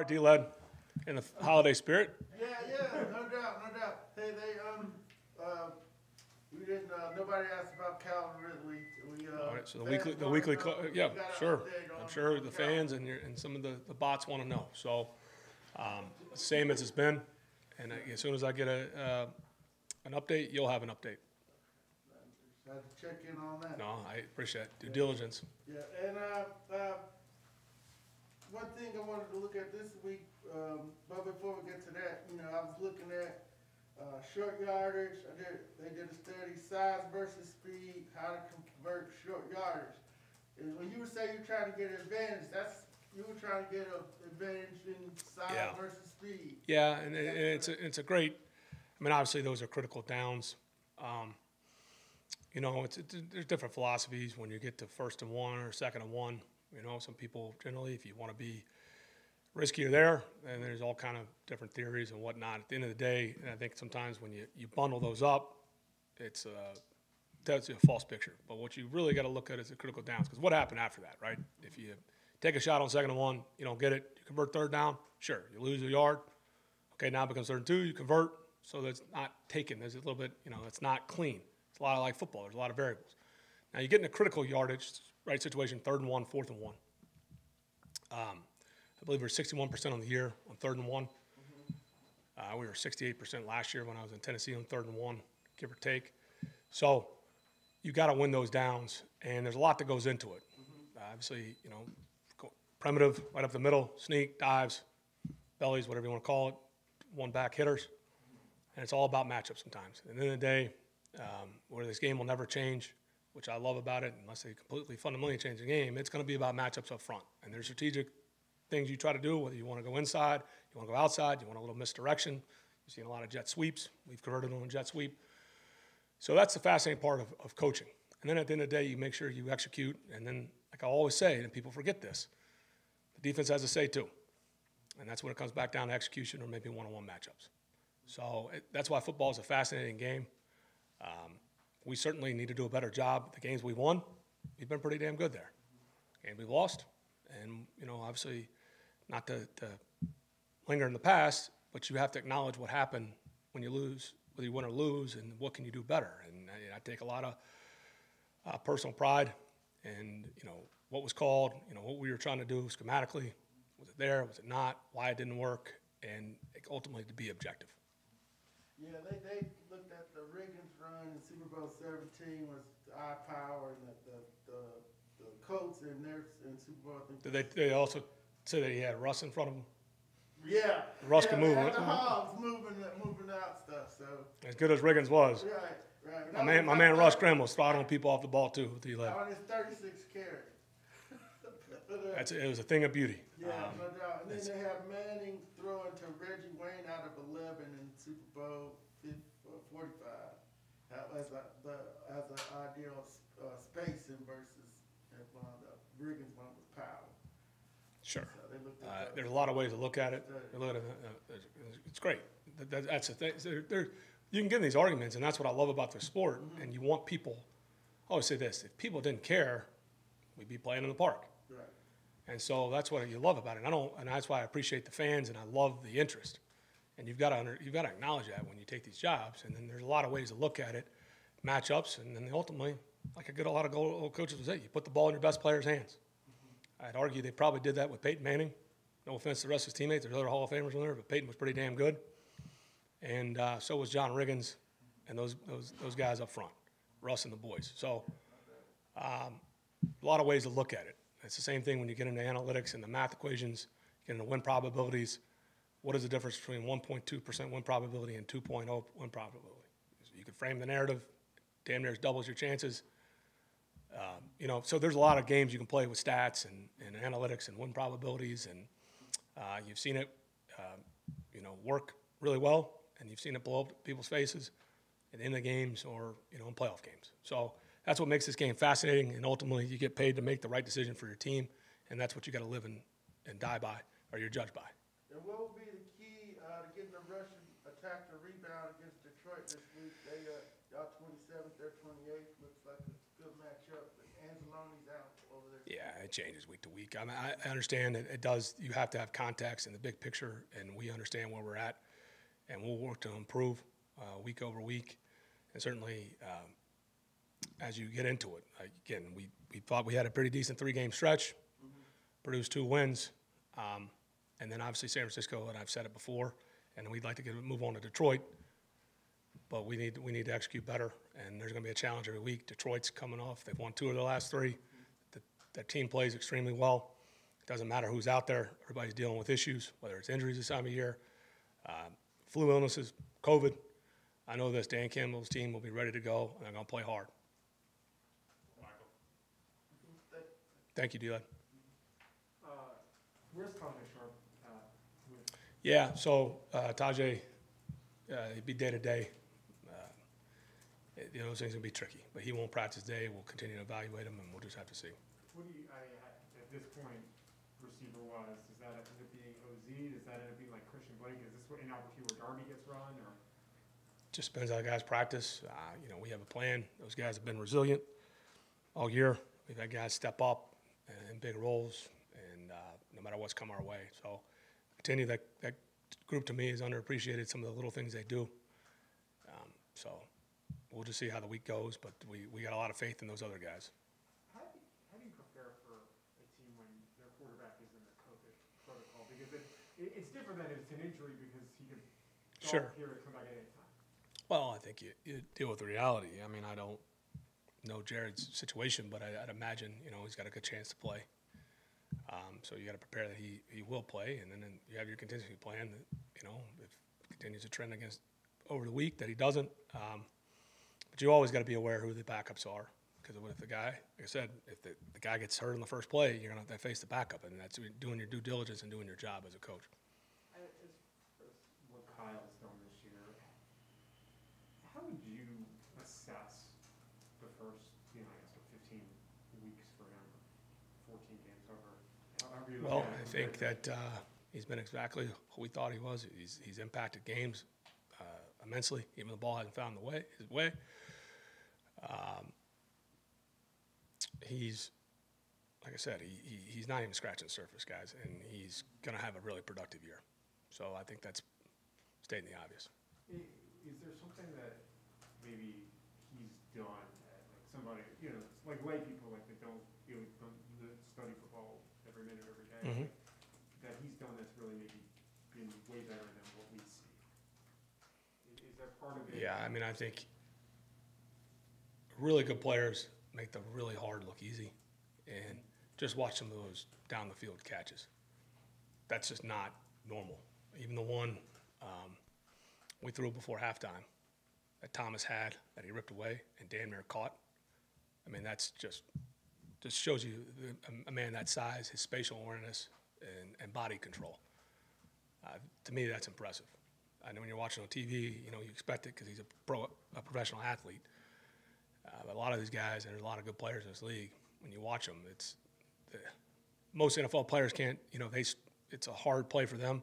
right, D-Led, in the holiday spirit, Yeah, yeah, no doubt, no doubt. Hey, they, um, uh, we didn't, uh, nobody asked about Calvin Ridley. We, uh. all right, so the weekly, the weekly, cl- yeah, sure. I'm sure the fans and your, and some of the, the bots wanna know, so, um, same as it's been, and I- as soon as I get a, uh, an update, you'll have an update. Had to check in on that. No, I appreciate it, due diligence. Yeah, and, uh, uh, one thing I wanted to look at this week, um, but before we get to that, you know, I was looking at, uh, short yardage, I did, they did a study, size versus speed, how to convert short yardage. And when you say you're trying to get an advantage, that's, you were trying to get an advantage in size Yeah. versus speed. Yeah, and it- it's, a- it's a great, I mean, obviously, those are critical downs. Um, You know, it's, it's, there's different philosophies when you get to first and one or second and one. You know, some people generally, if you want to be riskier there, and there's all kind of different theories and whatnot. At the end of the day, and I think sometimes when you, you bundle those up, it's, uh, that's a false picture. But what you really got to look at is the critical downs, because what happened after that, right? If you take a shot on second and one, you don't get it, you convert third down, sure, you lose a yard. Okay, now it becomes third and two, you convert, so that's not taken, there's a little bit, you know, it's not clean. It's a lot like football, there's a lot of variables. Now, you get in a critical yardage, right situation, third and one, fourth and one. Um, I believe we we're sixty-one percent on the year on third and one. Uh, we were sixty-eight percent last year when I was in Tennessee on third and one, give or take. So you got to win those downs, and there's a lot that goes into it. Uh, obviously, you know, primitive, right up the middle, sneak, dives, bellies, whatever you want to call it, one back hitters, and it's all about matchups sometimes. At the end of the day, um, where this game will never change, which I love about it, unless they completely fundamentally change the game, it's going to be about matchups up front, and there's strategic things you try to do, whether you want to go inside, you want to go outside, you want a little misdirection. You've seen a lot of jet sweeps. We've converted on a jet sweep. So that's the fascinating part of, of coaching. And then at the end of the day, you make sure you execute. And then, like I always say, and people forget this, the defense has a say too. And that's when it comes back down to execution or maybe one-on-one matchups. So it, that's why football is a fascinating game. Um, we certainly need to do a better job. The games we've won, we've been pretty damn good there. Games we've lost, and you know, obviously, not to, to linger in the past, but you have to acknowledge what happened when you lose, whether you win or lose, and what can you do better. And I, I take a lot of uh, personal pride and you know what was called, you know what we were trying to do schematically. Was it there? Was it not? Why it didn't work? And ultimately to be objective. Yeah, they, they the Riggins run in Super Bowl seventeen was I power and the, the, the, the Colts in their, in Super Bowl, I think. Did they, they also say that he had Russ in front of him? Yeah. Russ yeah, can move. The hogs moving, moving out stuff, so, As good as Riggins was, right, right. my man, my man Russ Grimm was throttling people off the ball too with the left. On his thirty-six carry. But, That's it was a thing of beauty. Yeah, Um, no doubt. And then they have Manning throwing to Reggie Wayne out of eleven in Super Bowl forty-five. Was a, the, as an ideal, uh, spacing versus if one of the Riggins one was power. Sure. So they looked Uh, at that. there's a lot of ways to look at it. Look at it, uh, It's great. That- that- That's the thing. There, there- you can get in these arguments, and that's what I love about the sport. And you want people. I always say this: if people didn't care, we'd be playing in the park. Right. And so that's what you love about it. And I don't, and that's why I appreciate the fans, and I love the interest. And you've got to under, you've got to acknowledge that when you take these jobs. And then there's a lot of ways to look at it, matchups, and then ultimately, like a good a lot of goal, old coaches would say, you put the ball in your best player's hands. I'd argue they probably did that with Peyton Manning. No offense to the rest of his teammates, there's other Hall of Famers in there, but Peyton was pretty damn good. And uh, so was John Riggins, and those those those guys up front, Russ and the boys. So um, a lot of ways to look at it. It's the same thing when you get into analytics and the math equations, you get into win probabilities. What is the difference between 1.2% win probability and 2.0 win probability? You can frame the narrative, damn near doubles your chances. Um, you know, so there's a lot of games you can play with stats and, and analytics and win probabilities, and uh, you've seen it, um, you know, work really well, and you've seen it blow up people's faces in, in the games or you know in playoff games. So that's what makes this game fascinating, and ultimately you get paid to make the right decision for your team, and that's what you got to live and, and die by, or you're judged by. And what will be the key, uh, to getting the rushing attack to rebound against Detroit this week? They, uh, y'all twenty-seventh, they're twenty-eighth, looks like a good matchup, but Anzalone's out over there. Yeah, it changes week to week. I mean, I, understand that it does, you have to have context in the big picture, and we understand where we're at, and we'll work to improve, uh, week over week. And certainly, um, as you get into it, again, we, we thought we had a pretty decent three-game stretch, produced two wins. Um, and then obviously San Francisco, and I've said it before, and we'd like to get, move on to Detroit. But we need, we need to execute better, and there's gonna be a challenge every week. Detroit's coming off, they've won two of the last three. The, that team plays extremely well. It doesn't matter who's out there, everybody's dealing with issues, whether it's injuries this time of year, um, flu illnesses, COVID. I know this, Dan Campbell's team will be ready to go, and they're gonna play hard. Michael. Thank you, Dylan. Uh, Where's Tajae Sharpe at with, Yeah, so uh, Tajae, uh, he'd be day to day. Uh, You know, those things will be tricky, but he won't practice day. We'll continue to evaluate him, and we'll just have to see. what do you, I, at this point, receiver wise, does that end up being OZ? Does that end up being like Christian Blake? Is this what, an opportunity where Darby gets run or? Just depends on the guys practice. Uh, You know, we have a plan. Those guys have been resilient all year. We've had guys step up in big roles, and uh, no matter what's come our way. So continue, that, that group to me is underappreciated, some of the little things they do. Um, So we'll just see how the week goes, but we, we got a lot of faith in those other guys. How do you, how do you prepare for a team when their quarterback is in the COVID protocol? Because it, it, it's different than if it's an injury because he could go Sure. here and come back at any time. Well, I think you, you deal with the reality. I mean, I don't know Jared's situation, but I, I'd imagine, you know, he's got a good chance to play. Um, so you got to prepare that he, he will play, and then, you have your contingency plan that, you know, if continues to trend against over the week that he doesn't. Um, but you always got to be aware who the backups are. Because if the guy, like I said, if the, the guy gets hurt in the first play, you're to have to face the backup, and that's doing your due diligence and doing your job as a coach. As far as what Kyle's done this year, how would you assess the first, you know, I guess, what, fifteen weeks for him, fourteen games over? However you Well, I think that uh, he's been exactly who we thought he was. He's, he's impacted games uh, immensely, even the ball hasn't found the way his way. Um, he's, like I said, he, he, he's not even scratching the surface, guys, and he's going to have a really productive year. So I think that's stating the obvious. I- Is there something that maybe he's done, that, like somebody, you know, like lay people, like that don't, you know, don't li- study football every minute, every day, Mhm. that he's done that's really maybe been way better than what we see? Is, is that part of it? Yeah, I mean, I think really good players make the really hard look easy. And just watch some of those down the field catches. That's just not normal. Even the one um, we threw before halftime that Thomas had that he ripped away and damn near caught. I mean, that's just just shows you a, man that size, his spatial awareness, and, and body control. Uh, to me, that's impressive. I know when you're watching on TV, you know, you expect it because he's a pro, a professional athlete. Uh, a lot of these guys, and there's a lot of good players in this league. When you watch them, it's most NFL players can't. You know, they it's a hard play for them,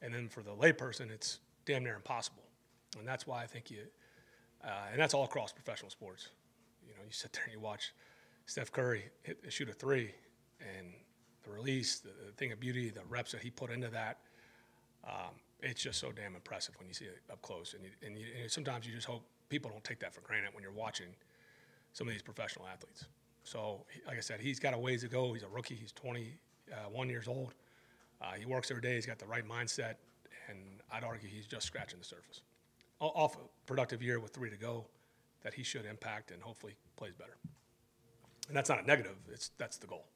and then for the layperson, it's damn near impossible. And that's why I think you, uh, and that's all across professional sports. You know, you sit there and you watch Steph Curry hit, shoot a three, and the release, the, the thing of beauty, the reps that he put into that um, it's just so damn impressive when you see it up close. And, you, and, you, and sometimes you just hope people don't take that for granted when you're watching some of these professional athletes. So, like I said, he's got a ways to go. He's a rookie. He's 21 years old. Uh, he works every day. He's got the right mindset, and I'd argue he's just scratching the surface. Off a productive year with three to go, that he should impact and hopefully plays better. And that's not a negative. It's that's the goal.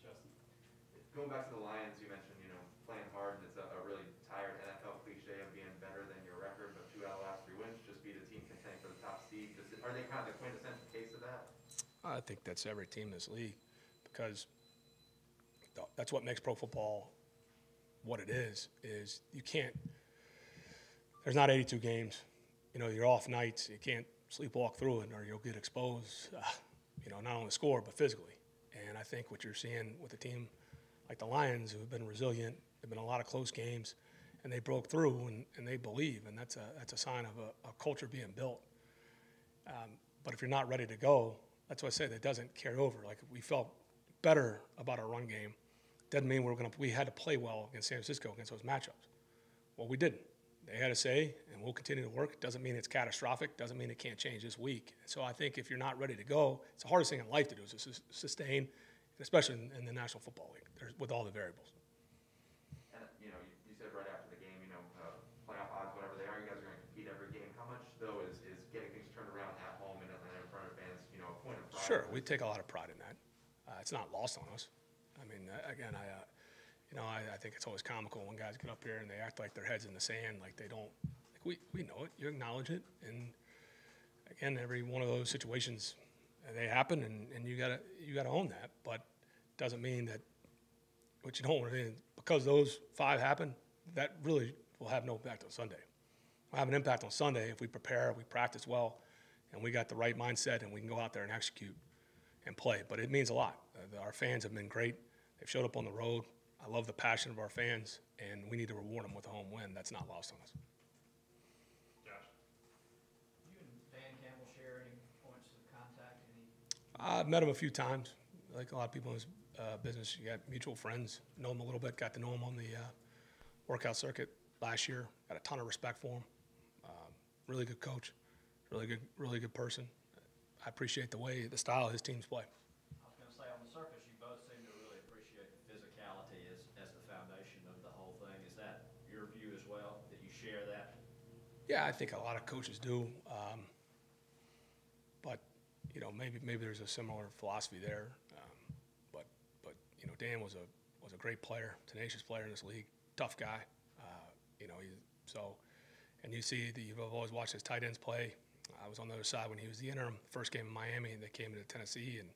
Justin, going back to the Lions, you mentioned, you know, playing hard, and it's a, a really tired NFL cliche of being better than your record, but two out of the last three wins, just beat a team contending for the top seed. Just, are they kind of the quintessential case of that? I think that's every team in this league because that's what makes pro football what it is. Is you can't. There's not 82 games. You know, you're off nights. You can't sleepwalk through it, or you'll get exposed. Uh, you know, not only score but physically. And I think what you're seeing with a team like the Lions, who have been resilient, there've been a lot of close games, and they broke through and, and they believe, and that's a that's a sign of a, a culture being built. Um, but if you're not ready to go, that's what I said, that doesn't carry over. Like, we felt better about our run game. Doesn't mean we're gonna, we had to play well against San Francisco against those matchups. Well, we didn't. They had a say, and we'll continue to work. Doesn't mean it's catastrophic. Doesn't mean it can't change this week. So I think if you're not ready to go, it's the hardest thing in life to do is to sus- sustain, especially in, in the National Football League, there's, with all the variables. And, you know, you, you said right after the game, you know, uh, playoff odds, whatever they are, you guys are gonna compete every game. How much though is, is getting things turned around at home Atlanta in front of fans, you know, a point of pride? Sure, we take a lot of pride in that. Uh, it's not lost on us. I mean, uh, again, I, uh, you know, I, I think it's always comical when guys get up here and they act like their heads in the sand, like they don't. Like we, we know it. You acknowledge it, and again, every one of those situations, uh, they happen, and, and you gotta you gotta own that. But doesn't mean that what you don't want to because those five happen, that really will have no impact on Sunday. Will have an impact on Sunday if we prepare, we practice well, and we got the right mindset, and we can go out there and execute and play. But it means a lot. Uh, our fans have been great. They've showed up on the road. I love the passion of our fans, and we need to reward them with a home win. That's not lost on us. Josh? You and Dan Campbell share any points of contact, any? I've met him a few times. Like a lot of people in this uh, business, you got mutual friends. Know him a little bit. Got to know him on the uh, workout circuit last year. Got a ton of respect for him. Um, really good coach. Really good, really good person. I appreciate the way, the style his teams play. I was gonna say, on the surface, you both seem to really appreciate the physicality as, as the foundation of the whole thing. Is that your view as well, that you share that? Yeah, I think a lot of coaches do. Um, but, you know, maybe, maybe there's a similar philosophy there. Um, but, but, you know, Dan was a, was a great player, tenacious player in this league, tough guy. Uh, you know, he, so, and you see that you've always watched his tight ends play. I was on the other side when he was the interim, first game in Miami, and they came into Tennessee and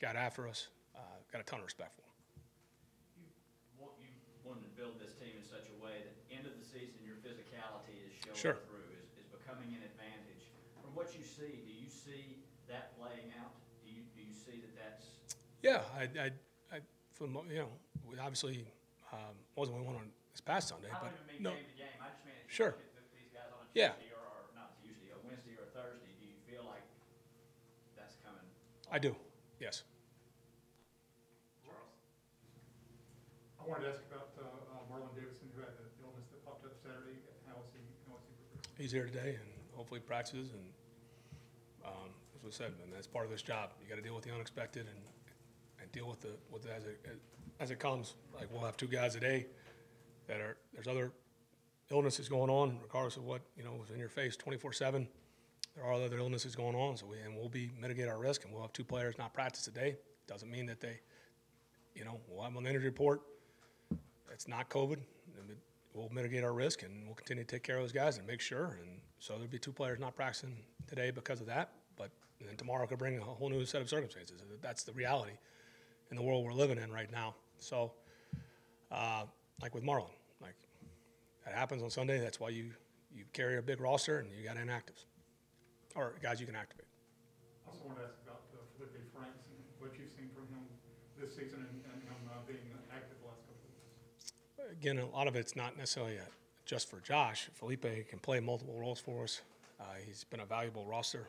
got after us. Uh, got a ton of respect for him. You want, you wanted to build this team in such a way that end of the season, your physicality is showing Sure. through, is, is becoming an advantage. From what you see, do you see that playing out? Do you, do you see that that's, Yeah, I, I, I for you know, we obviously um, wasn't we won on this past Sunday, I but don't even mean no, game to game, I just mean Sure. look these guys on a Yeah. Or, or not Tuesday, a Wednesday or a Thursday, do you feel like that's coming? I do. Yes. Charles? I wanted to ask about, uh, uh, Marlon Davidson, who had the illness that popped up Saturday. How is he, how is he progressing? He's here today, and hopefully practices. And um, as I said, and that's part of this job. You got to deal with the unexpected and and deal with the with it as it as it comes. Like we'll have two guys a day that are there's other illnesses going on, regardless of what you know is in your face, 24/7. There are other illnesses going on, so we and we'll be mitigate our risk, and we'll have two players not practice today. Doesn't mean that they, you know, we'll have them on the injury report. It's not COVID. We'll mitigate our risk, and we'll continue to take care of those guys and make sure. And so there'll be two players not practicing today because of that. But then tomorrow could bring a whole new set of circumstances. That's the reality in the world we're living in right now. So, uh, like with Marlon, like that happens on Sunday. That's why you you carry a big roster and you got inactives or guys you can activate. I Also wanted to ask about uh, Felipe Franks and what you've seen from him this season and, and him, uh, being active the last couple of weeks. Again, a lot of it's not necessarily uh, just for Josh. Felipe can play multiple roles for us. Uh, he's been a valuable roster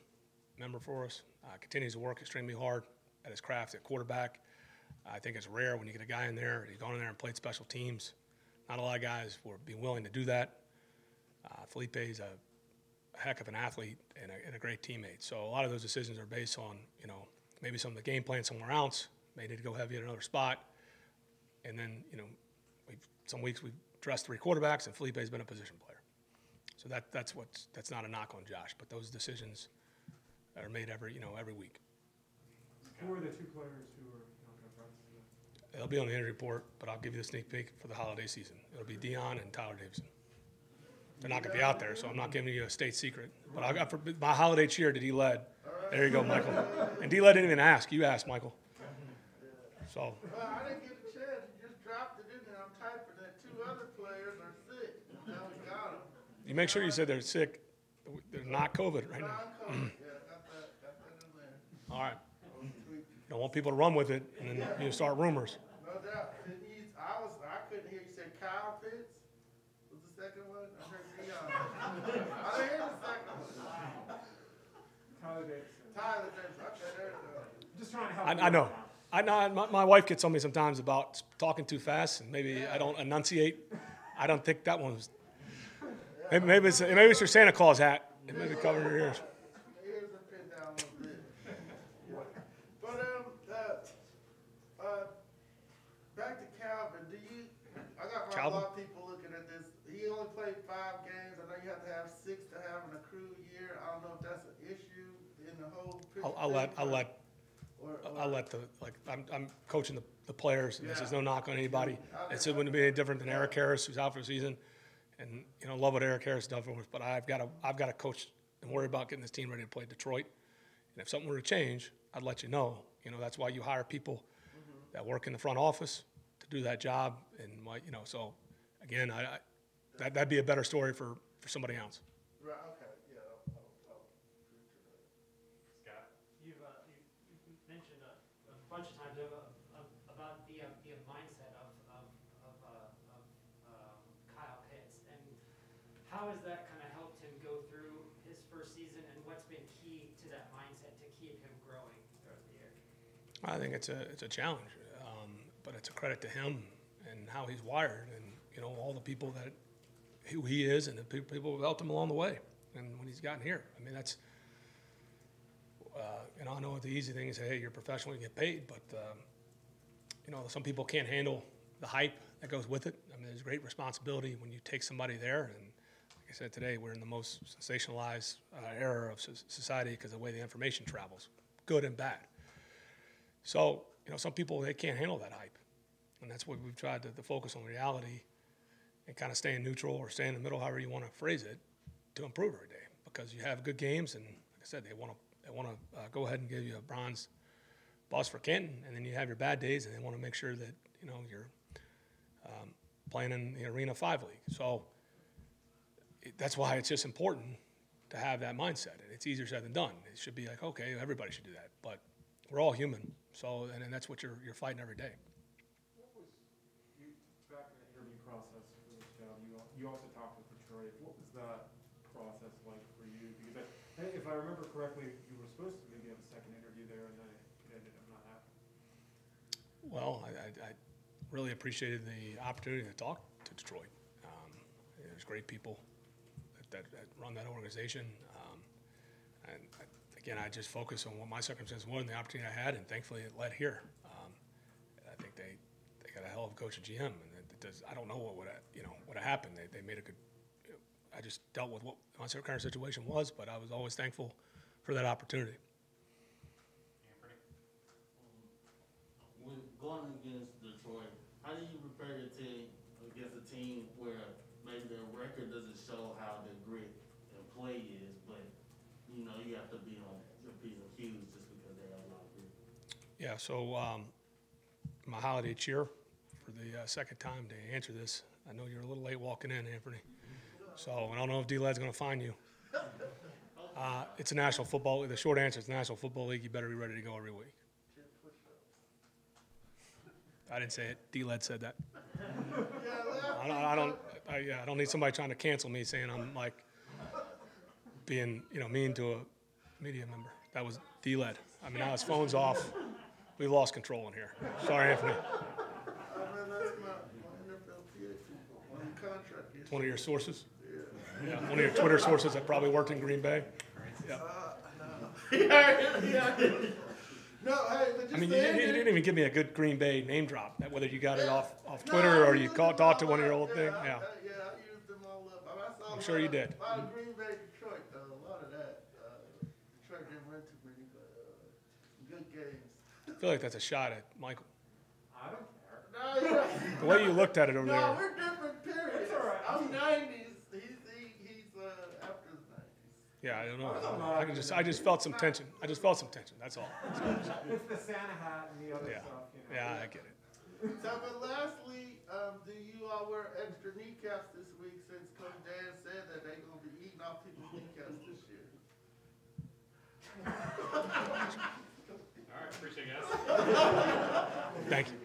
member for us. Uh, continues to work extremely hard at his craft at quarterback. I think it's rare when you get a guy in there. He's gone in there and played special teams. Not a lot of guys would be willing to do that. Uh, Felipe is a, a heck of an athlete and a, and a great teammate. So a lot of those decisions are based on you know maybe some of the game plan somewhere else. May need to go heavy at another spot, and then you know some weeks we've dressed three quarterbacks and Felipe's been a position player. So that that's what's that's not a knock on Josh, but those decisions are made every you know every week. Who are the two players who are not going to practice today? It'll be on the injury report, but I'll give you the sneak peek for the holiday season. It'll be Deion and Tyler Davidson. They're not going to be out there, so I'm not giving you a state secret. But I got for my holiday cheer that he led. There you go, Michael. And D led didn't even ask. You asked, Michael. So Well, I didn't get a chance, you just dropped it in there, I'm typing that two other players are sick, now we got them. You make sure you said they're sick. They're not COVID right now. Non-COVID, yeah, got that, got that in there. All right. Don't want people to run with it and then you start rumors. No doubt, I was, I couldn't hear, you say Kyle Pitts, was the second one? I heard Deion. I didn't hear the second one. Tyler Davidson. Tyler Davis, okay, there you just trying to help. I, I know. I know. My, my wife gets on me sometimes about talking too fast, and maybe I don't enunciate. I don't think that one was. Maybe, maybe it's maybe it's your Santa Claus hat. It may be covering your ears. A pin down a little bit. But, um, uh, uh, back to Calvin, do A lot of people looking at this. He only played five games. I know you have to have six to have an accrued year. I don't know if that's an issue in the whole. I'll, I'll let I'll let or- I'll let the like I'm I'm coaching the, the players, and this is no knock on anybody. It's, it wouldn't be any different than Erik Harris, who's out for the season, and you know love what Erik Harris done for us. But I've got to I've got to coach and worry about getting this team ready to play Detroit. And if something were to change, I'd let you know. You know that's why you hire people mm-hmm. that work in the front office to do that job. And why you know so again, I, I that that'd be a better story for for somebody else. Right, okay, yeah, I'll, I'll, I'll agree to that. Scott? You've, uh, you- you've mentioned a, a bunch of times of, of, about the, uh, the mindset of, of, of, uh, of, um, Kyle Pitts. And how has that kind of helped him go through his first season and what's been key to that mindset to keep him growing throughout the year? I think it's a it's a challenge, um, but it's a credit to him and how he's wired, and you know all the people that who he is, and the people who helped him along the way, and when he's gotten here. I mean that's. Uh, know, I know the easy thing is, hey, you're professional, you get paid, but um, you know, some people can't handle the hype that goes with it. I mean, there's great responsibility when you take somebody there, and Said today, we're in the most sensationalized uh, era of so- society because of the way the information travels, good and bad. So, you know, some people, they can't handle that hype. And that's what we've tried to, to focus on reality and kind of staying neutral or stay in the middle, however you want to phrase it, to improve every day. Because you have good games, and like I said, they want to they want to uh, go ahead and give you a bronze bus for Canton, and then you have your bad days, and they want to make sure that you know you're um, playing in the Arena Five League. So it, that's why it's just important to have that mindset. And it's easier said than done. It should be like, okay, everybody should do that, but we're all human. So, and, and that's what you're you're fighting every day. What was, you, back in the interview process for this job, you, you also talked with Detroit. What was that process like for you? Because I, if I remember correctly, you were supposed to maybe have a second interview there and then it ended up not happening. Well, I, I, I really appreciated the opportunity to talk to Detroit. Um, there's great people that, that, run that organization. Um, and I, again, I just focus on what my circumstances were and the opportunity I had, and thankfully it led here. Um, I think they, they got a hell of a coach at GM, and it, it does, I don't know what would you know, have happened. They, they made a good. I just dealt with what my current situation was, but I was always thankful for that opportunity. When going against Detroit, how do you prepare your team against a team where maybe their record doesn't show how their grit and play is, but you know you have to be on your P's and Q's just because they have a lot of grit. Yeah, so um, my holiday cheer for the uh, second time to answer this. I know you're a little late walking in, Anthony. So I don't know if D-Led's going to find you. Uh, it's a National Football. The short answer is National Football League. You better be ready to go every week. I didn't say it. D-Led said that. I don't. I don't. I, yeah, I don't need somebody trying to cancel me saying I'm like being, you know, mean to a media member. That was D-Led. I mean, now his phone's off. We lost control in here. Sorry, Anthony. I that's my, my NFLPA people, my contract is. One of your sources? Yeah, one of your Twitter sources that probably worked in Green Bay? Yeah. No, hey, I mean, you, you didn't even give me a good Green Bay name drop, whether you got it off, off Twitter or you called, talked to one of your old thing, I- yeah. I- Yeah, I used them all up. I mean, I saw I'm sure you did. A lot of Green Bay, Detroit, though, a lot of that. Uh, Detroit didn't win too many, but, uh, good games. I feel like that's a shot at Michael. I don't care. No, you're The way you looked at it over No, there, we're different periods. It's all right. I'm nineties, he's, he, he's, uh, after the nineties. yeah, I don't know. I can just, I just felt some tension. I just felt some tension, that's all. It's the Santa hat and the other Yeah. stuff, you know. Yeah, I get it. So, but lastly, um, do you all wear extra kneecaps this week since Coach Dan said that they're gonna be eating off people's kneecaps this year. All right, appreciate it, guys. Thank you.